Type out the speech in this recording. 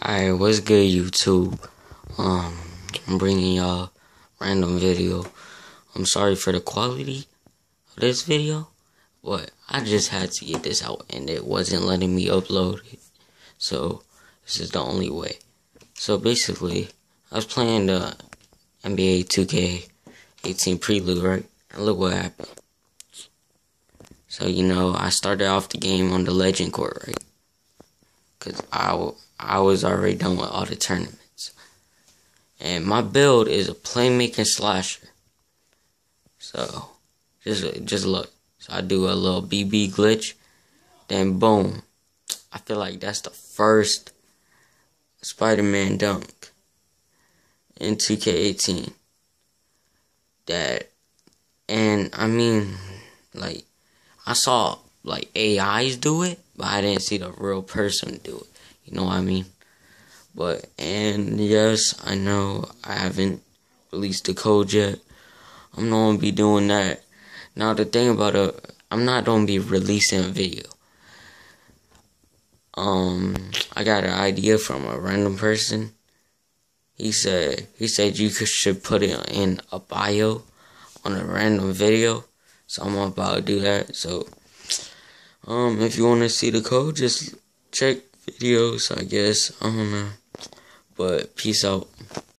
Alright, what's good, YouTube? Um, I'm bringing y'all random video. I'm sorry for the quality of this video, but I just had to get this out, and it wasn't letting me upload it. So this is the only way. So basically, I was playing the NBA 2K18 Prelude, right? And look what happened. So you know, I started off the game on the Legend Court, right? Cause I I was already done with all the tournaments. And my build is a playmaking slasher. So, just just look. So I do a little BB glitch, then boom. I feel like that's the first Spider-Man dunk in 2K18. That, and I mean, like, I saw like AIs do it, but I didn't see the real person do it. You know what I mean? But, and yes, I know I haven't released the code yet. I'm not gonna be doing that. Now, the thing about it, I'm not gonna be releasing a video. Um, I got an idea from a random person. He said, he said you should put it in a bio on a random video. So I'm about to do that. So, um, if you want to see the code, just check videos, I guess. I don't know. But peace out.